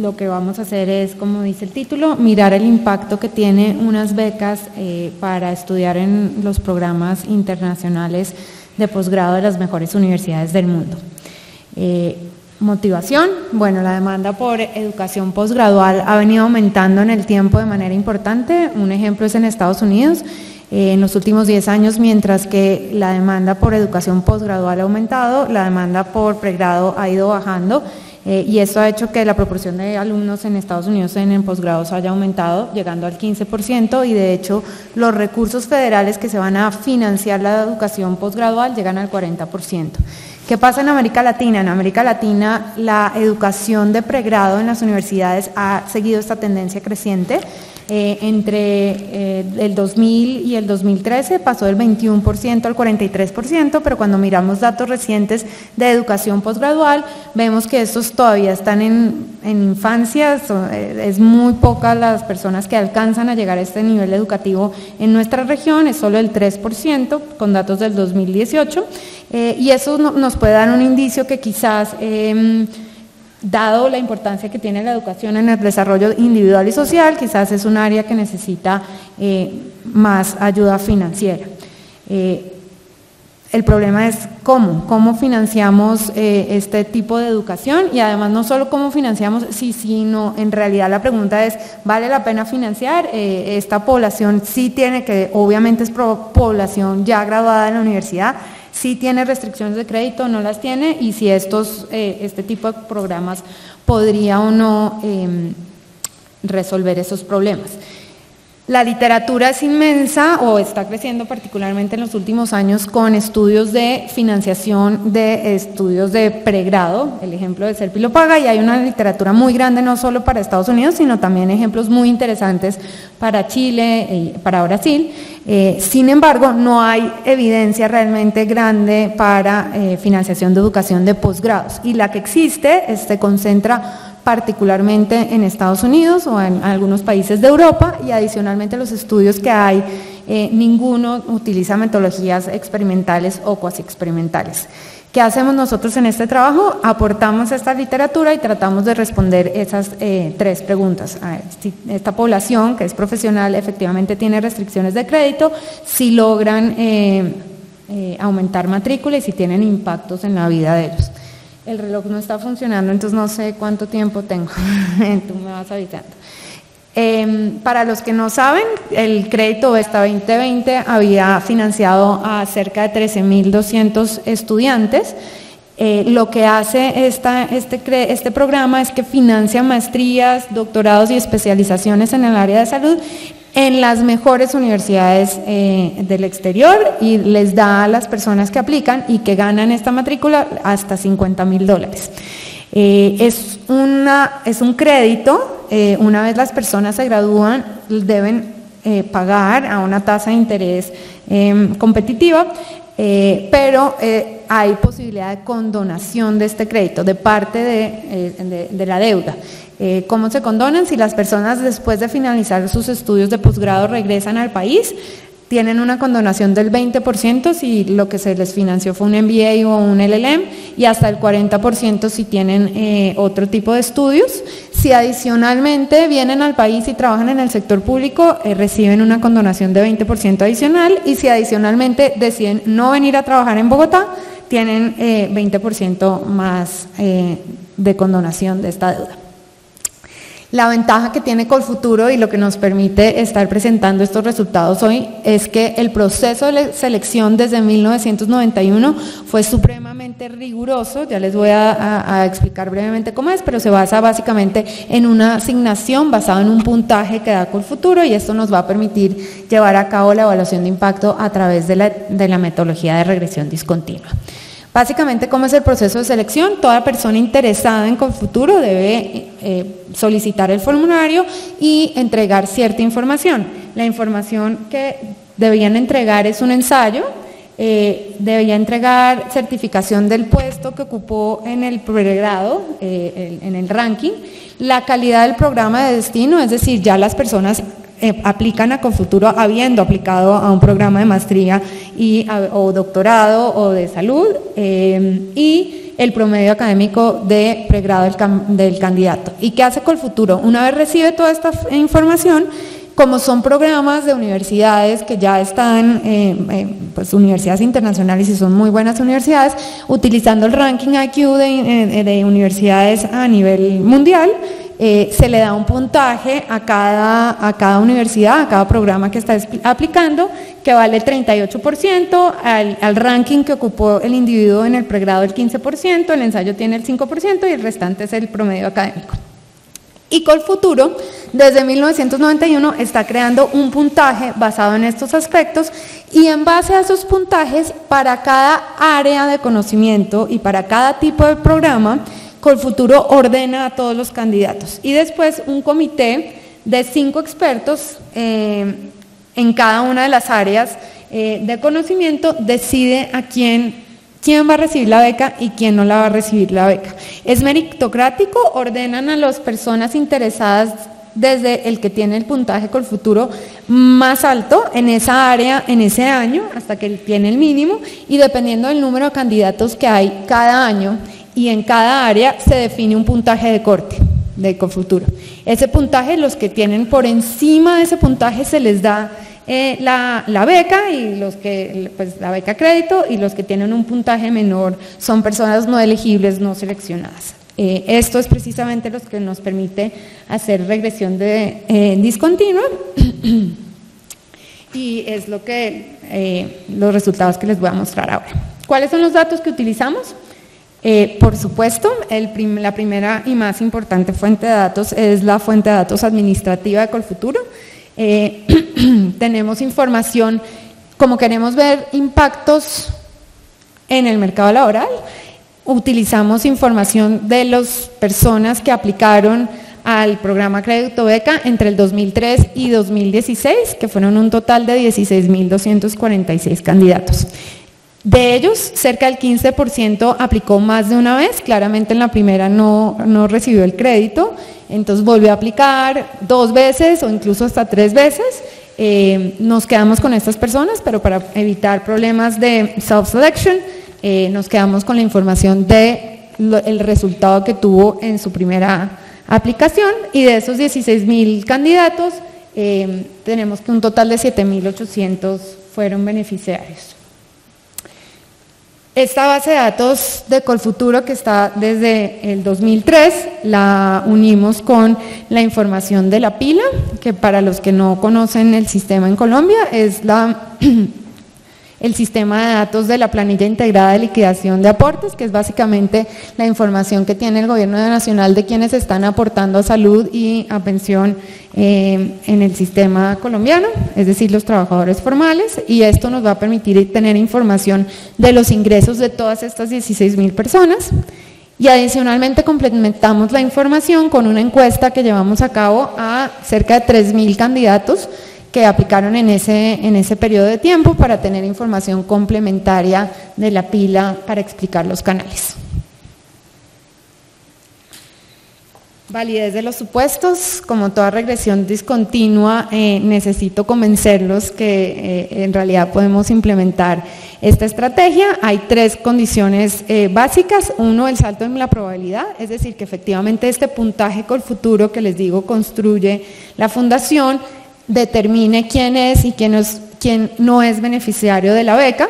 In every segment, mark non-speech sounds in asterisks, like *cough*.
Lo que vamos a hacer es, como dice el título, mirar el impacto que tiene unas becas eh, para estudiar en los programas internacionales de posgrado de las mejores universidades del mundo. Eh, motivación, bueno, la demanda por educación posgradual ha venido aumentando en el tiempo de manera importante. Un ejemplo es en Estados Unidos. Eh, en los últimos 10 años, mientras que la demanda por educación posgradual ha aumentado, la demanda por pregrado ha ido bajando. Eh, y esto ha hecho que la proporción de alumnos en Estados Unidos en, posgrados haya aumentado, llegando al 15%, y de hecho los recursos federales que se van a financiar la educación posgradual llegan al 40%. ¿Qué pasa en América Latina? En América Latina la educación de pregrado en las universidades ha seguido esta tendencia creciente. Eh, entre eh, el 2000 y el 2013 pasó del 21% al 43%, pero cuando miramos datos recientes de educación posgradual, vemos que estos todavía están en, en infancia, eh, es muy poca las personas que alcanzan a llegar a este nivel educativo en nuestra región, es solo el 3% con datos del 2018, y eso nos puede dar un indicio que quizás em, dado la importancia que tiene la educación en el desarrollo individual y social, quizás es un área que necesita eh, más ayuda financiera. Eh, el problema es cómo, cómo financiamos eh, este tipo de educación y además no solo cómo financiamos, sí, sino en realidad la pregunta es, ¿vale la pena financiar? esta población sí tiene que, obviamente es población ya graduada en la universidad, si tiene restricciones de crédito, no las tiene, y si estos, eh, este tipo de programas podría o no em, resolver esos problemas. La literatura es inmensa o está creciendo particularmente en los últimos años con estudios de financiación de estudios de pregrado, el ejemplo de Serpi lo paga y hay una literatura muy grande no solo para Estados Unidos, sino también ejemplos muy interesantes para Chile y para Brasil. Eh, sin embargo, no hay evidencia realmente grande para eh, financiación de educación de posgrados y la que existe se concentra particularmente en Estados Unidos o en algunos países de Europa y adicionalmente los estudios que hay, eh, ninguno utiliza metodologías experimentales o cuasi experimentales. ¿Qué hacemos nosotros en este trabajo? Aportamos esta literatura y tratamos de responder esas eh, tres preguntas. esta población, que es profesional, efectivamente tiene restricciones de crédito, si logran eh, aumentar matrícula y si tienen impactos en la vida de ellos el reloj no está funcionando, entonces no sé cuánto tiempo tengo. *laughs* Tú me vas avisando. Em, para los que no saben, el crédito esta 2020 había financiado a cerca de 13.200 estudiantes. Eh, lo que hace esta, este, este programa es que financia maestrías, doctorados y especializaciones en el área de salud en las mejores universidades eh, del exterior y les da a las personas que aplican y que ganan esta matrícula hasta 50 mil dólares. Eh, es, una, es un crédito, eh, una vez las personas se gradúan, deben pagar a una tasa de interés em, competitiva, pero hay posibilidad de condonación de este crédito de parte de la deuda. Eh, ¿Cómo se condonan? Si las personas después de finalizar sus estudios de posgrado regresan al país, tienen una condonación del 20% si lo que se les financió fue un MBA o un LLM y hasta el 40% si tienen eh, otro tipo de estudios. Si adicionalmente vienen al país y trabajan en el sector público, eh, reciben una condonación de 20% adicional y si adicionalmente deciden no venir a trabajar en Bogotá, tienen 20% más de condonación de esta deuda. La ventaja que tiene Colfuturo y lo que nos permite estar presentando estos resultados hoy es que el proceso de selección desde 1991 fue supremamente riguroso, ya les voy a, explicar brevemente cómo es, pero se basa básicamente en una asignación basada en un puntaje que da Colfuturo y esto nos va a permitir llevar a cabo la evaluación de impacto a través de la, de la metodología de regresión discontinua. Básicamente, ¿cómo es el proceso de selección? Toda persona interesada en Confuturo debe eh, solicitar el formulario y entregar cierta información. La información que debían entregar es un ensayo, eh, debía entregar certificación del puesto que ocupó en el pregrado, eh, en el ranking, la calidad del programa de destino, es decir, ya las personas eh, aplican a Confuturo habiendo aplicado a un programa de maestría y, o doctorado o de salud eh, y el promedio académico de pregrado del, candidato. ¿Y qué hace Colfuturo? Una vez recibe toda esta información, como son programas de universidades que ya están, eh, pues universidades internacionales y son muy buenas universidades, utilizando el ranking IQ de, de universidades a nivel mundial, eh, se le da un puntaje a cada, a cada universidad, a cada programa que está aplicando, que vale el 38%, al, al, ranking que ocupó el individuo en el pregrado el 15%, el ensayo tiene el 5% y el restante es el promedio académico. Y Colfuturo, desde 1991, está creando un puntaje basado en estos aspectos y en base a esos puntajes, para cada área de conocimiento y para cada tipo de programa, Colfuturo ordena a todos los candidatos. Y después un comité de cinco expertos eh, en cada una de las áreas eh, de conocimiento decide a quién, quién va a recibir la beca y quién no la va a recibir la beca. Es meritocrático, ordenan a las personas interesadas desde el que tiene el puntaje Colfuturo más alto en esa área, en ese año, hasta que tiene el mínimo, y dependiendo del número de candidatos que hay cada año, y en cada área se define un puntaje de corte de Ecofuturo. Ese puntaje, los que tienen por encima de ese puntaje se les da eh, la, beca y los que, pues la beca crédito y los que tienen un puntaje menor son personas no elegibles, no seleccionadas. Eh, esto es precisamente lo que nos permite hacer regresión de eh, discontinua *clears throat* y es lo que los resultados que les voy a mostrar ahora. ¿Cuáles son los datos que utilizamos? Eh, por supuesto, la primera y más importante fuente de datos es la fuente de datos administrativa de Colfuturo. Eh, *clears throat* tenemos información, como queremos ver impactos en el mercado laboral, utilizamos información de las personas que aplicaron al programa Crédito Beca entre el 2003 y 2016, que fueron un total de 16.246 candidatos. De ellos, cerca del 15% aplicó más de una vez, claramente en la primera no, recibió el crédito, entonces volvió a aplicar dos veces o incluso hasta tres veces. Eh, nos quedamos con estas personas, pero para evitar problemas de self-selection, eh, nos quedamos con la información del resultado que tuvo en su primera aplicación y de esos 16 mil candidatos, eh, tenemos que un total de 7.800 fueron beneficiarios. Esta base de datos de Colfuturo que está desde el 2003 la unimos con la información de la pila, que para los que no conocen el sistema en Colombia es la *clears throat* el sistema de datos de la planilla integrada de liquidación de aportes, que es básicamente la información que tiene el gobierno nacional de quienes están aportando a salud y a pensión eh, en el sistema colombiano, es decir, los trabajadores formales, y esto nos va a permitir tener información de los ingresos de todas estas 16 mil personas. Y adicionalmente complementamos la información con una encuesta que llevamos a cabo a cerca de 3 mil candidatos que aplicaron en ese, en ese periodo de tiempo para tener información complementaria de la pila para explicar los canales. Validez de los supuestos, como toda regresión discontinua, eh, necesito convencerlos que eh, en realidad podemos implementar esta estrategia. Hay tres condiciones eh, básicas. Uno, el salto en la probabilidad, es decir, que efectivamente este puntaje con el futuro que les digo construye la fundación determine quién es y quién, no es beneficiario de la beca.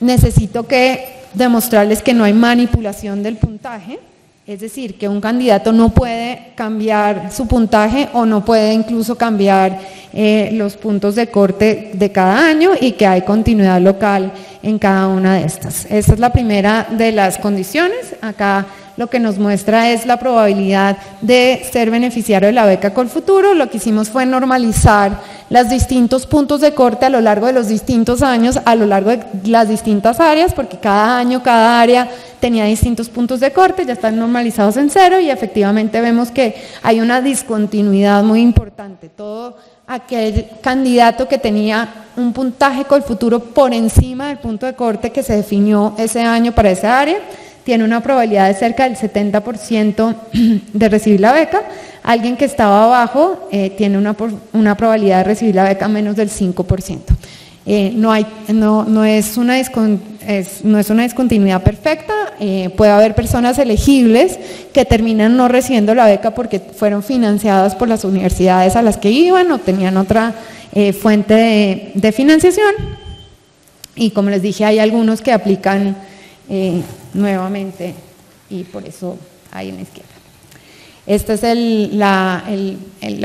Necesito que demostrarles que no hay manipulación del puntaje, es decir, que un candidato no puede cambiar su puntaje o no puede incluso cambiar eh, los puntos de corte de cada año y que hay continuidad local en cada una de estas. Esta es la primera de las condiciones. Acá lo que nos muestra es la probabilidad de ser beneficiario de la beca Colfuturo. Lo que hicimos fue normalizar los distintos puntos de corte a lo largo de los distintos años, a lo largo de las distintas áreas, porque cada año, cada área tenía distintos puntos de corte, ya están normalizados en cero y efectivamente vemos que hay una discontinuidad muy importante. Todo aquel candidato que tenía un puntaje Colfuturo por encima del punto de corte que se definió ese año para esa área, tiene una probabilidad de cerca del 70% *clears throat* de recibir la beca. Alguien que estaba abajo eh, tiene una, una, probabilidad de recibir la beca menos del 5%. Eh, no, hay, no, no, es una no es una discontinuidad perfecta, eh, puede haber personas elegibles que terminan no recibiendo la beca porque fueron financiadas por las universidades a las que iban o tenían otra fuente de, financiación. Y como les dije, hay algunos que aplican nuevamente y por eso hay en la izquierda. Esta es la,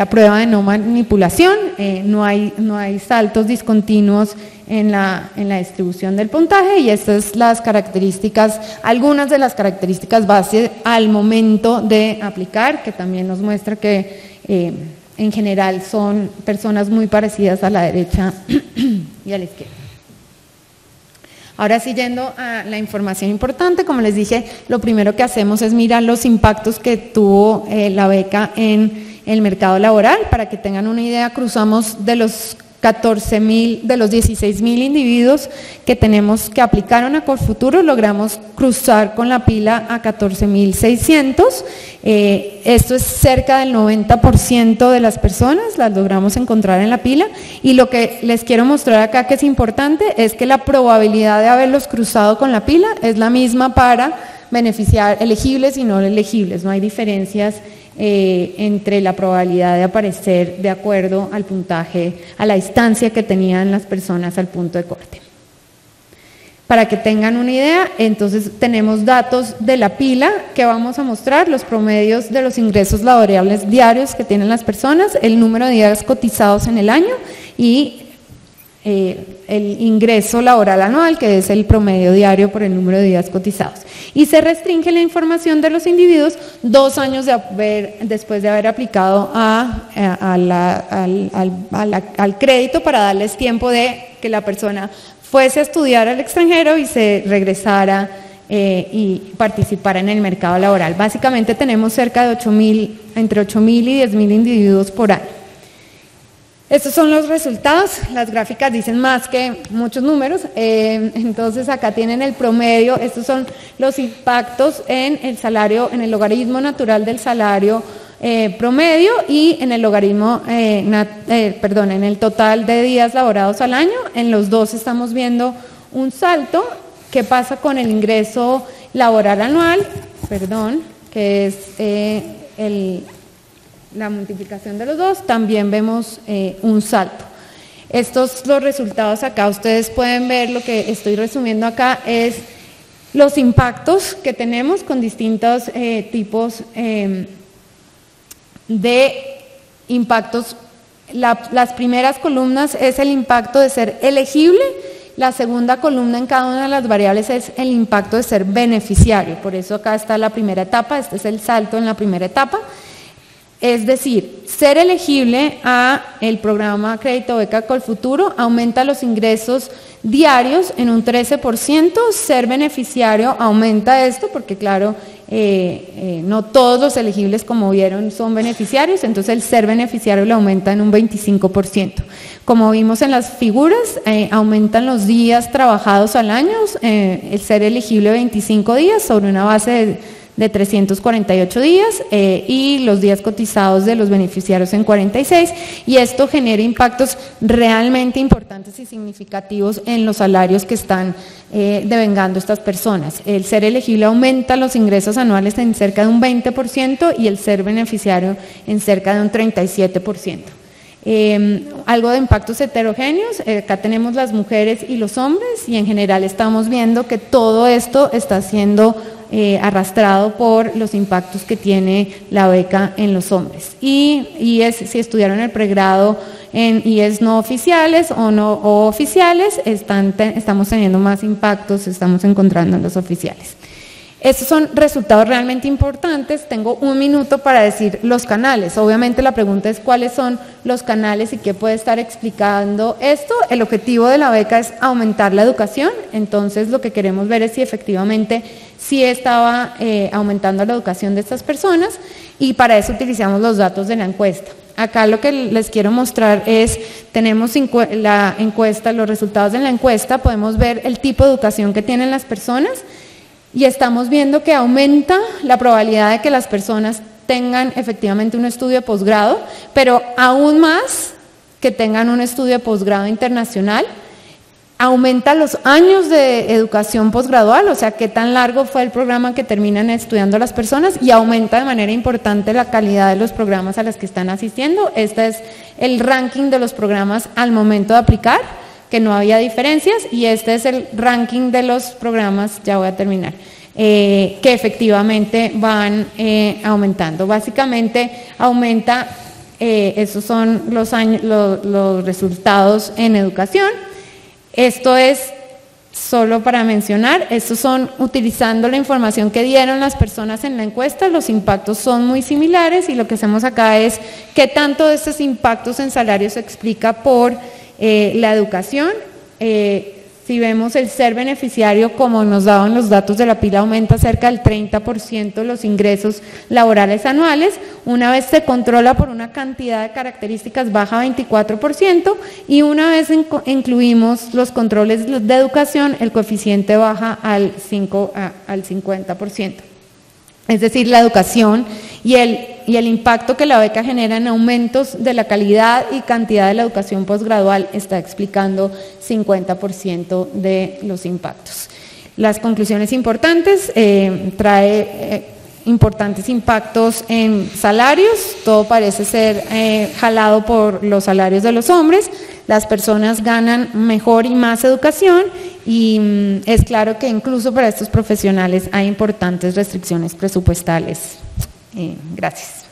prueba de no manipulación, eh, no, hay, no hay saltos discontinuos en la, en la distribución del puntaje y estas son las características, algunas de las características base al momento de aplicar, que también nos muestra que eh, en general son personas muy parecidas a la derecha *clears throat* y a la izquierda. Ahora sí, yendo a la información importante, como les dije, lo primero que hacemos es mirar los impactos que tuvo eh, la beca en el mercado laboral. Para que tengan una idea, cruzamos de los 14 mil, de los 16 mil individuos que tenemos que aplicaron a Corfuturo, logramos cruzar con la pila a 14 mil 600. Eh, esto es cerca del 90% de las personas, las logramos encontrar en la pila. Y lo que les quiero mostrar acá que es importante es que la probabilidad de haberlos cruzado con la pila es la misma para beneficiar elegibles y no elegibles, no hay diferencias eh, entre la probabilidad de aparecer de acuerdo al puntaje, a la distancia que tenían las personas al punto de corte. Para que tengan una idea, entonces tenemos datos de la pila que vamos a mostrar, los promedios de los ingresos laborables diarios que tienen las personas, el número de días cotizados en el año y eh, el ingreso laboral anual, que es el promedio diario por el número de días cotizados. Y se restringe la información de los individuos dos años después de haber aplicado al, crédito para darles tiempo de que la persona fuese a estudiar al extranjero y se regresara eh, y participara en el mercado laboral. Básicamente tenemos cerca de 8 mil, entre 8 mil y 10 mil individuos por año. Estos son los resultados, las gráficas dicen más que muchos números, eh, entonces acá tienen el promedio, estos son los impactos en el salario, en el logaritmo natural del salario eh, promedio y en el logaritmo, eh, perdón, en el total de días laborados al año, en los dos estamos viendo un salto, ¿qué pasa con el ingreso laboral anual? Perdón, que es el la multiplicación de los dos, también vemos eh, un salto. Estos los resultados acá, ustedes pueden ver lo que estoy resumiendo acá es los impactos que tenemos con distintos eh, tipos em, de impactos. las primeras columnas es el impacto de ser elegible, la segunda columna en cada una de las variables es el impacto de ser beneficiario, por eso acá está la primera etapa, este es el salto en la primera etapa. Es decir, ser elegible a el programa Crédito Beca Colfuturo aumenta los ingresos diarios en un 13%, ser beneficiario aumenta esto porque claro, eh, eh, no todos los elegibles como vieron son beneficiarios, entonces el ser beneficiario lo aumenta en un 25%. Como vimos en las figuras, eh, aumentan los días trabajados al año, el ser elegible 25 días sobre una base de de 348 días eh, y los días cotizados de los beneficiarios en 46 y esto genera impactos realmente importantes y significativos en los salarios que están eh, devengando estas personas. El ser elegible aumenta los ingresos anuales en cerca de un 20% y el ser beneficiario en cerca de un 37%. Em, algo de impactos heterogéneos, eh, acá tenemos las mujeres y los hombres y en general estamos viendo que todo esto está siendo eh, arrastrado por los impactos que tiene la beca en los hombres. Y, es, si estudiaron el pregrado en IES no oficiales o no oficiales, están, estamos teniendo más impactos, estamos encontrando en los oficiales. Estos son resultados realmente importantes. Tengo un minuto para decir los canales. Obviamente la pregunta es cuáles son los canales y qué puede estar explicando esto. El objetivo de la beca es aumentar la educación. Entonces lo que queremos ver es si efectivamente sí estaba eh, aumentando la educación de estas personas y para eso utilizamos los datos de la encuesta. Acá lo que les quiero mostrar es, tenemos la encuesta, los resultados de la encuesta, podemos ver el tipo de educación que tienen las personas y estamos viendo que aumenta la probabilidad de que las personas tengan efectivamente un estudio de posgrado, pero aún más que tengan un estudio de posgrado internacional aumenta los años de educación posgradual, o sea, qué tan largo fue el programa que terminan estudiando las personas y aumenta de manera importante la calidad de los programas a los que están asistiendo. Este es el ranking de los programas al momento de aplicar, que no había diferencias, y este es el ranking de los programas, ya voy a terminar, eh, que efectivamente van eh, aumentando. Básicamente aumenta, eh, esos son los, años, los resultados en educación. Esto es solo para mencionar, estos son utilizando la información que dieron las personas en la encuesta, los impactos son muy similares y lo que hacemos acá es qué tanto de estos impactos en salarios se explica por eh, la educación. Eh, si vemos el ser beneficiario, como nos daban los datos de la pila, aumenta cerca del 30% los ingresos laborales anuales. Una vez se controla por una cantidad de características, baja 24%. Y una vez incluimos los controles de educación, el coeficiente baja al, 5, al 50%. Es decir, la educación y el, impacto que la beca genera en aumentos de la calidad y cantidad de la educación posgradual está explicando 50% de los impactos. Las conclusiones importantes, eh, trae eh, importantes impactos en salarios, todo parece ser eh, jalado por los salarios de los hombres, las personas ganan mejor y más educación y mm, es claro que incluso para estos profesionales hay importantes restricciones presupuestales. Eh, gracias.